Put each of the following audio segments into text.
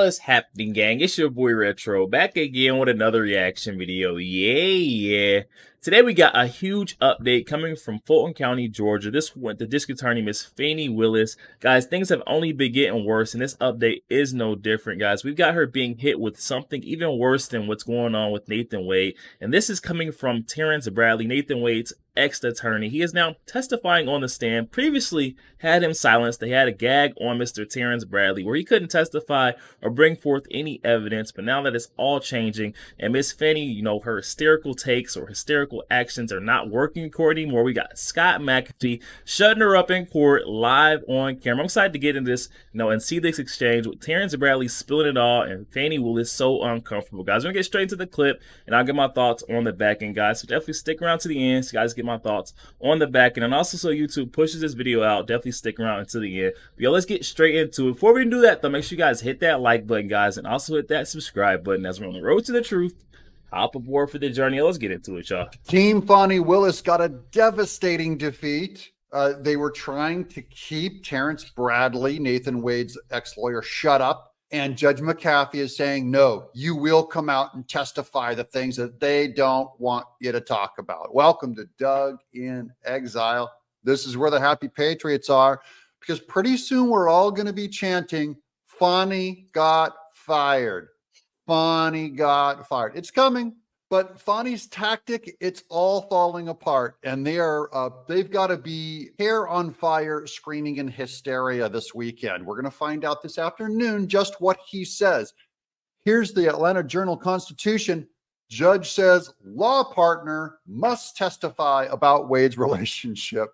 What's happening, gang? It's your boy Retro back again with another reaction video. Yeah, yeah. Today we got a huge update coming from Fulton County, Georgia. This went the district attorney, Miss Fani Willis. Guys, things have only been getting worse, and this update is no different, guys. We've got her being hit with something even worse than what's going on with Nathan Wade. And this is coming from Terrence Bradley, Nathan Wade's ex-attorney. He is now testifying on the stand. Previously had him silenced. They had a gag on Mr. Terrence Bradley where he couldn't testify or bring forth any evidence. But now that it's all changing and Miss Fani, you know, her hysterical takes or hysterical actions are not working in court anymore. We got Scott McAfee shutting her up in court live on camera. I'm excited to get into this, you know, and see this exchange with Terrence Bradley spilling it all and Fani Willis so uncomfortable. Guys, we're gonna get straight into the clip and I'll get my thoughts on the back end, guys. So definitely stick around to the end so you guys get my thoughts on the back end. And also so YouTube pushes this video out, definitely stick around until the end. But yo, let's get straight into it. Before we do that though, make sure you guys hit that like button, guys, and also hit that subscribe button as we're on the road to the truth. Hop aboard for the journey. Let's get into it, y'all. Team Fani Willis got a devastating defeat. Uh, they were trying to keep Terrence Bradley, Nathan Wade's ex lawyer, shut up and Judge McAfee is saying, no, you will come out and testify the things that they don't want you to talk about. Welcome to Doug in Exile. This is where the happy patriots are because pretty soon we're all going to be chanting, Fani got fired. Fani got fired. It's coming. But Fani's tactic, it's all falling apart, and they are uh, they've got to be hair on fire, screaming in hysteria this weekend. We're going to find out this afternoon just what he says. Here's the Atlanta Journal Constitution. Judge says law partner must testify about Wade's relationship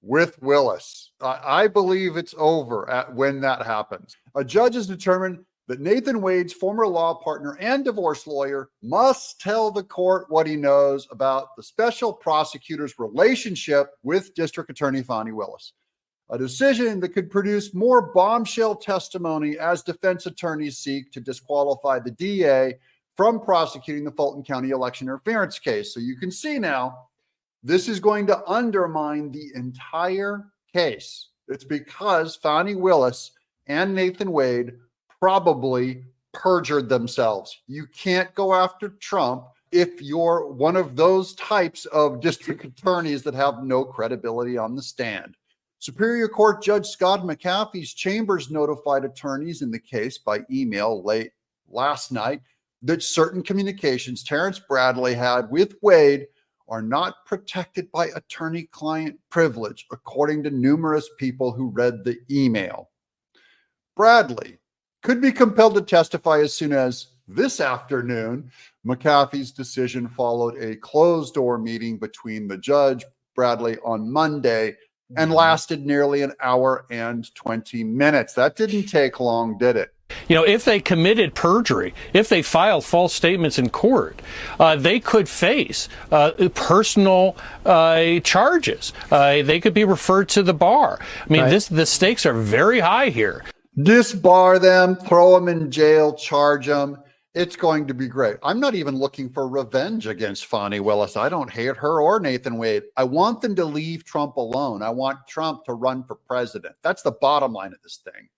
with Willis. I believe it's over at when that happens. A judge has determined that Nathan Wade's former law partner and divorce lawyer must tell the court what he knows about the special prosecutor's relationship with District Attorney Fani Willis. A decision that could produce more bombshell testimony as defense attorneys seek to disqualify the DA from prosecuting the Fulton County election interference case. So you can see now, this is going to undermine the entire case. It's because Fani Willis and Nathan Wade probably perjured themselves. You can't go after Trump if you're one of those types of district attorneys that have no credibility on the stand. Superior Court Judge Scott McAfee's chambers notified attorneys in the case by email late last night that certain communications Terrence Bradley had with Wade are not protected by attorney client privilege, according to numerous people who read the email. Bradley, could be compelled to testify as soon as this afternoon. McAfee's decision followed a closed door meeting between the judge, Bradley, on Monday and mm-hmm. lasted nearly an hour and 20 minutes. That didn't take long, did it? You know, if they committed perjury, if they filed false statements in court, uh, they could face uh, personal uh, charges. Uh, they could be referred to the bar. I mean, right. this the stakes are very high here disbar them, throw them in jail, charge them. It's going to be great. I'm not even looking for revenge against Fani Willis. I don't hate her or Nathan Wade. I want them to leave Trump alone. I want Trump to run for president. That's the bottom line of this thing.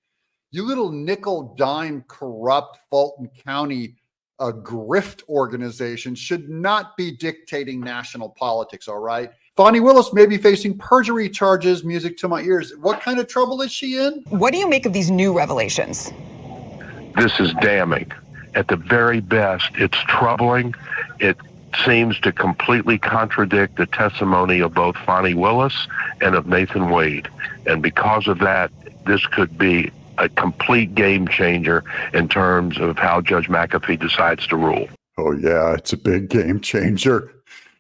You little nickel dime corrupt Fulton County a grift organization should not be dictating national politics, all right? Fani Willis may be facing perjury charges, music to my ears. What kind of trouble is she in? What do you make of these new revelations? This is damning. At the very best, it's troubling. It seems to completely contradict the testimony of both Fani Willis and of Nathan Wade. And because of that, this could be a complete game changer in terms of how Judge McAfee decides to rule. Oh, yeah, it's a big game changer.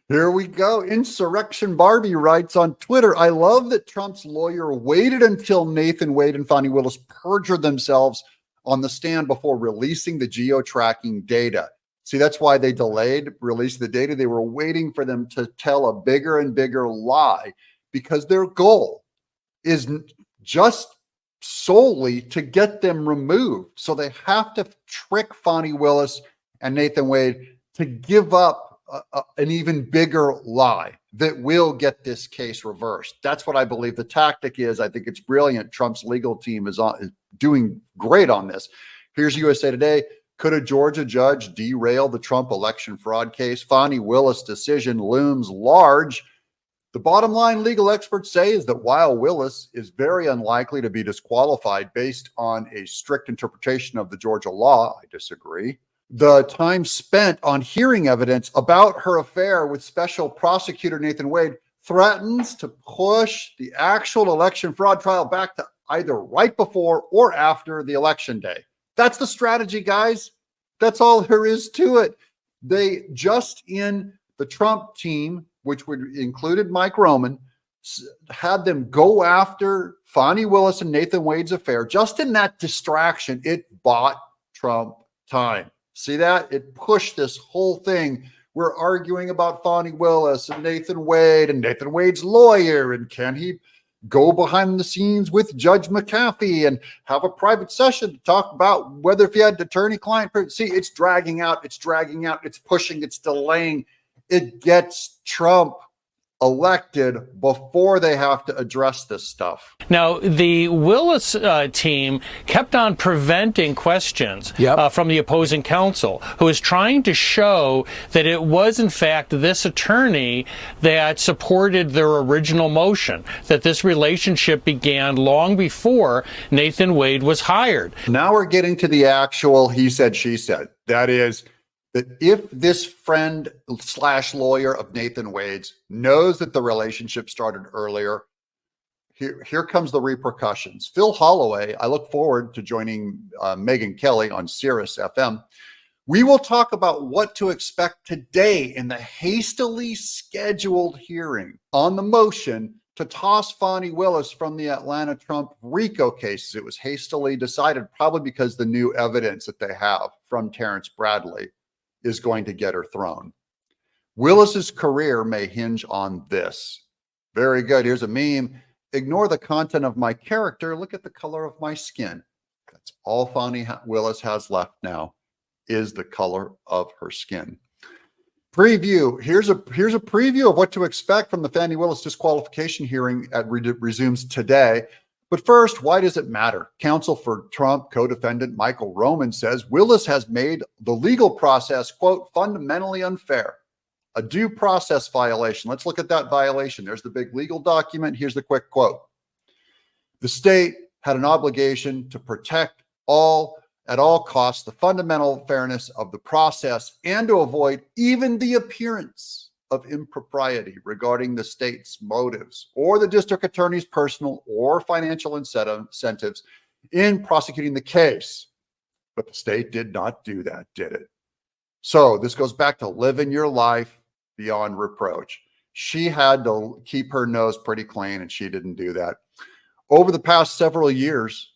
Here we go. Insurrection Barbie writes on Twitter I love that Trump's lawyer waited until Nathan Wade and Fani Willis perjured themselves on the stand before releasing the geo tracking data. See, that's why they delayed releasing the data. They were waiting for them to tell a bigger and bigger lie because their goal is just solely to get them removed. So they have to trick Fani Willis and Nathan Wade to give up an even bigger lie that will get this case reversed. That's what I believe the tactic is. I think it's brilliant. Trump's legal team is, on, is doing great on this. Here's USA Today. Could a Georgia judge derail the Trump election fraud case? Fani Willis decision looms large. The bottom line legal experts say is that while Willis is very unlikely to be disqualified based on a strict interpretation of the Georgia law, I disagree. The time spent on hearing evidence about her affair with special prosecutor Nathan Wade threatens to push the actual election fraud trial back to either right before or after the election day. That's the strategy, guys. That's all there is to it. They just in the Trump team which would included Mike Roman, had them go after Fani Willis and Nathan Wade's affair. Just in that distraction, it bought Trump time. See that? It pushed this whole thing. We're arguing about Fani Willis and Nathan Wade and Nathan Wade's lawyer, and can he go behind the scenes with Judge McAfee and have a private session to talk about whether if he had attorney client. See, it's dragging out, it's dragging out, it's pushing, it's delaying it gets Trump elected before they have to address this stuff. Now, the Willis uh, team kept on preventing questions yep. uh, from the opposing counsel, who was trying to show that it was, in fact, this attorney that supported their original motion, that this relationship began long before Nathan Wade was hired. Now we're getting to the actual he said, she said. That is, that if this friend slash lawyer of Nathan Wade's knows that the relationship started earlier, here, here comes the repercussions. Phil Holloway, I look forward to joining uh, Megyn Kelly on SiriusXM. We will talk about what to expect today in the hastily scheduled hearing on the motion to toss Fani Willis from the Atlanta Trump RICO cases. It was hastily decided, probably because the new evidence that they have from Terrence Bradley is going to get her thrown. Willis's career may hinge on this. Very good. Here's a meme. Ignore the content of my character. Look at the color of my skin. That's all Fani Willis has left now is the color of her skin. Preview. Here's a here's a preview of what to expect from the Fani Willis disqualification hearing at resumes today. But first, why does it matter? Counsel for Trump co defendant Michael Roman says Willis has made the legal process, quote, fundamentally unfair, a due process violation. Let's look at that violation. There's the big legal document. Here's the quick quote The state had an obligation to protect all at all costs the fundamental fairness of the process and to avoid even the appearance of impropriety regarding the state's motives or the district attorney's personal or financial incentives in prosecuting the case. But the state did not do that, did it? So this goes back to living your life beyond reproach. She had to keep her nose pretty clean, and she didn't do that. Over the past several years,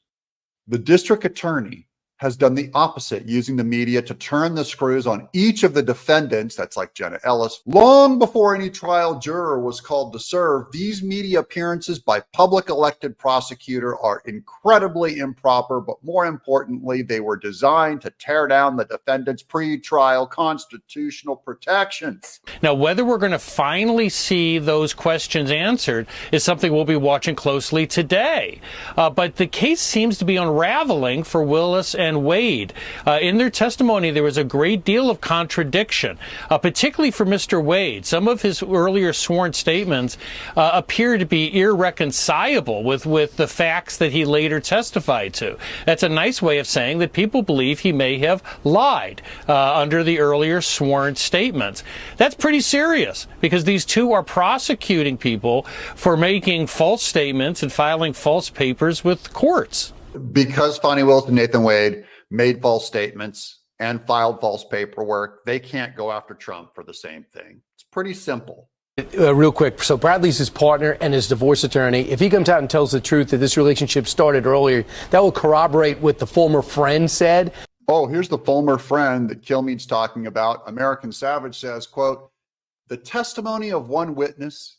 the district attorney has done the opposite, using the media to turn the screws on each of the defendants. That's like Jenna Ellis. Long before any trial juror was called to serve, these media appearances by public elected prosecutor are incredibly improper, but more importantly, they were designed to tear down the defendant's pre-trial constitutional protections. Now, whether we're going to finally see those questions answered is something we'll be watching closely today. Uh, but the case seems to be unraveling for Willis and and Wade. Uh, in their testimony, there was a great deal of contradiction, uh, particularly for Mr. Wade. Some of his earlier sworn statements uh, appear to be irreconcilable with, with the facts that he later testified to. That's a nice way of saying that people believe he may have lied uh, under the earlier sworn statements. That's pretty serious because these two are prosecuting people for making false statements and filing false papers with courts because Fani Willis and Nathan Wade made false statements and filed false paperwork, they can't go after Trump for the same thing. It's pretty simple. Uh, real quick. So Bradley's his partner and his divorce attorney. If he comes out and tells the truth that this relationship started earlier, that will corroborate what the former friend said. Oh, here's the former friend that Kilmeade's talking about. American Savage says, quote, the testimony of one witness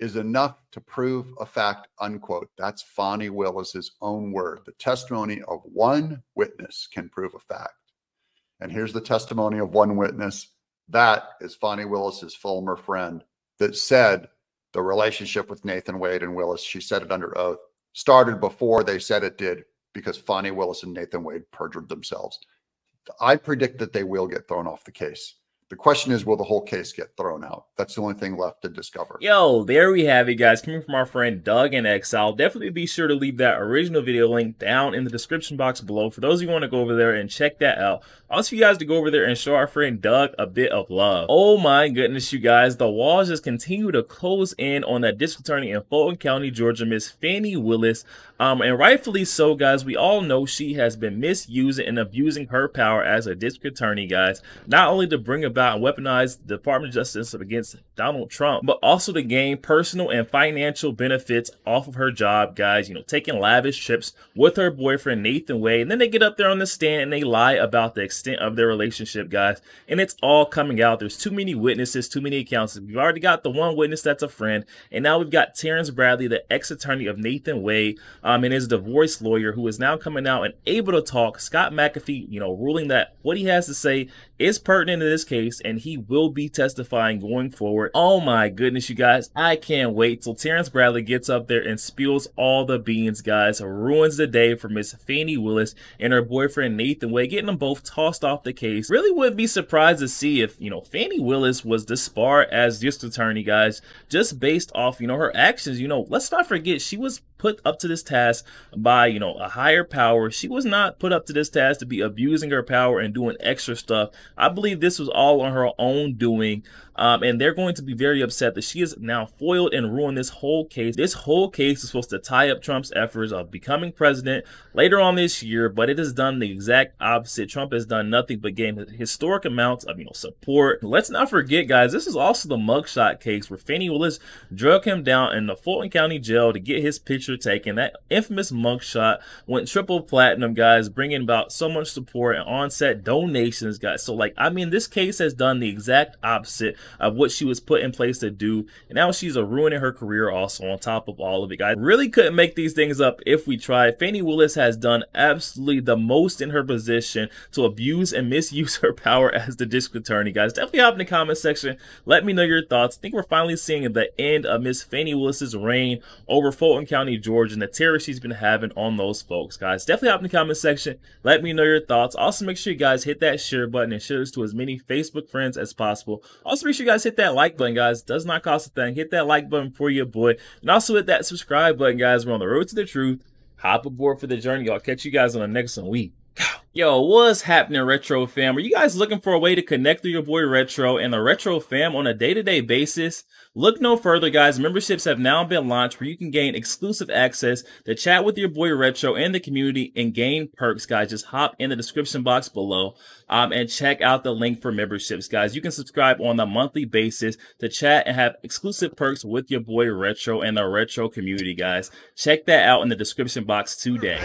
is enough to prove a fact, unquote. That's Fani Willis's own word. The testimony of one witness can prove a fact. And here's the testimony of one witness. That is Fani Willis's former friend that said the relationship with Nathan Wade and Willis, she said it under oath, started before they said it did because Fani Willis and Nathan Wade perjured themselves. I predict that they will get thrown off the case. The question is, will the whole case get thrown out? That's the only thing left to discover. Yo, there we have it, guys. Coming from our friend Doug in Exile. Definitely be sure to leave that original video link down in the description box below for those of you want to go over there and check that out. I Also, for you guys to go over there and show our friend Doug a bit of love. Oh my goodness, you guys. The walls just continue to close in on that district attorney in Fulton County, Georgia, Miss Fani Willis. Um, and rightfully so, guys. We all know she has been misusing and abusing her power as a district attorney, guys. Not only to bring about and weaponize the Department of Justice against Donald Trump, but also to gain personal and financial benefits off of her job, guys. You know, taking lavish trips with her boyfriend, Nathan Wade. And then they get up there on the stand and they lie about the extent of their relationship, guys. And it's all coming out. There's too many witnesses, too many accounts. We've already got the one witness that's a friend. And now we've got Terrence Bradley, the ex-attorney of Nathan Wade um, and his divorce lawyer who is now coming out and able to talk. Scott McAfee, you know, ruling that what he has to say is pertinent to this case and he will be testifying going forward. Oh my goodness, you guys. I can't wait till Terrence Bradley gets up there and spills all the beans, guys. Ruins the day for Miss Fani Willis and her boyfriend Nathan Wade, getting them both tossed off the case. Really wouldn't be surprised to see if, you know, Fani Willis was disbarred as district attorney, guys, just based off, you know, her actions. You know, let's not forget she was put up to this task by, you know, a higher power. She was not put up to this task to be abusing her power and doing extra stuff. I believe this was all on her own doing. Um, and they're going to be very upset that she is now foiled and ruined this whole case. This whole case is supposed to tie up Trump's efforts of becoming president later on this year, but it has done the exact opposite. Trump has done nothing but gain historic amounts of you know support. Let's not forget, guys, this is also the mugshot case where Fani Willis drug him down in the Fulton County jail to get his picture taken. That infamous mugshot went triple platinum, guys, bringing about so much support and on-set donations, guys. So like, I mean, this case has done the exact opposite of what she was put in place to do. And now she's a ruining her career also on top of all of it, guys. Really couldn't make these things up if we tried. Fani Willis has done absolutely the most in her position to abuse and misuse her power as the district attorney, guys. Definitely hop in the comment section. Let me know your thoughts. I think we're finally seeing the end of Miss Fani Willis's reign over Fulton County, Georgia, and the terror she's been having on those folks, guys. Definitely hop in the comment section. Let me know your thoughts. Also, make sure you guys hit that share button and share this to as many Facebook friends as possible. Also, make sure you guys hit that like button, guys. Does not cost a thing. Hit that like button for your boy. And also hit that subscribe button, guys. We're on the road to the truth. Hop aboard for the journey. I'll catch you guys on the next one week. Yo, what's happening, Retro fam? Are you guys looking for a way to connect with your boy Retro and the Retro fam on a day-to-day -day basis? Look no further, guys. Memberships have now been launched where you can gain exclusive access to chat with your boy Retro and the community and gain perks, guys. Just hop in the description box below um, and check out the link for memberships, guys. You can subscribe on a monthly basis to chat and have exclusive perks with your boy Retro and the Retro community, guys. Check that out in the description box today.